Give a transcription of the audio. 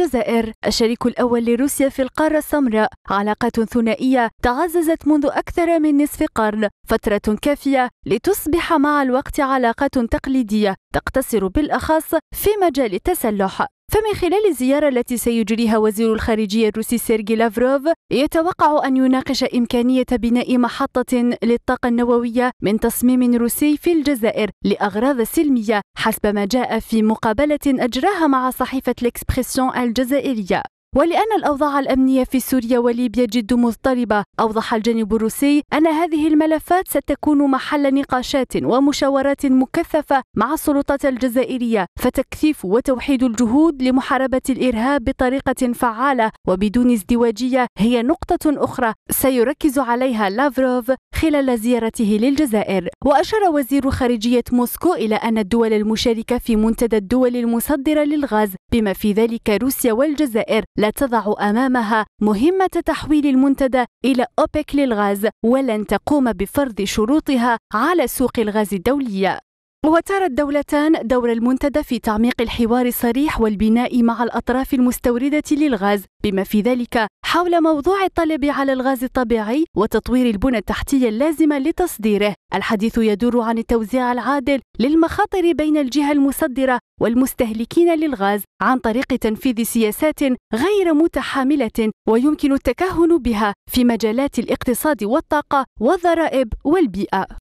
الجزائر. الشريك الأول لروسيا في القارة السمراء. علاقات ثنائية تعززت منذ أكثر من نصف قرن. فترة كافية لتصبح مع الوقت علاقات تقليدية تقتصر بالأخص في مجال التسلح. فمن خلال الزيارة التي سيجريها وزير الخارجية الروسي سيرجي لافروف يتوقع أن يناقش إمكانية بناء محطة للطاقة النووية من تصميم روسي في الجزائر لأغراض سلمية حسب ما جاء في مقابلة أجراها مع صحيفة الإكسبريسيون الجزائرية. ولأن الأوضاع الأمنية في سوريا وليبيا جد مضطربة. أوضح الجانب الروسي أن هذه الملفات ستكون محل نقاشات ومشاورات مكثفة مع السلطات الجزائرية فتكثيف وتوحيد الجهود لمحاربة الإرهاب بطريقة فعالة وبدون ازدواجية هي نقطة أخرى سيركز عليها لافروف خلال زيارته للجزائر. وأشار وزير خارجية موسكو إلى أن الدول المشاركة في منتدى الدول المصدرة للغاز بما في ذلك روسيا والجزائر لا تضع أمامها مهمة تحويل المنتدى إلى أوبك للغاز ولن تقوم بفرض شروطها على سوق الغاز الدولية. وترى الدولتان دور المنتدى في تعميق الحوار الصريح والبناء مع الأطراف المستوردة للغاز بما في ذلك حول موضوع الطلب على الغاز الطبيعي وتطوير البنى التحتية اللازمة لتصديره. الحديث يدور عن التوزيع العادل للمخاطر بين الجهة المصدرة والمستهلكين للغاز عن طريق تنفيذ سياسات غير متحاملة ويمكن التكهن بها في مجالات الاقتصاد والطاقة والضرائب والبيئة.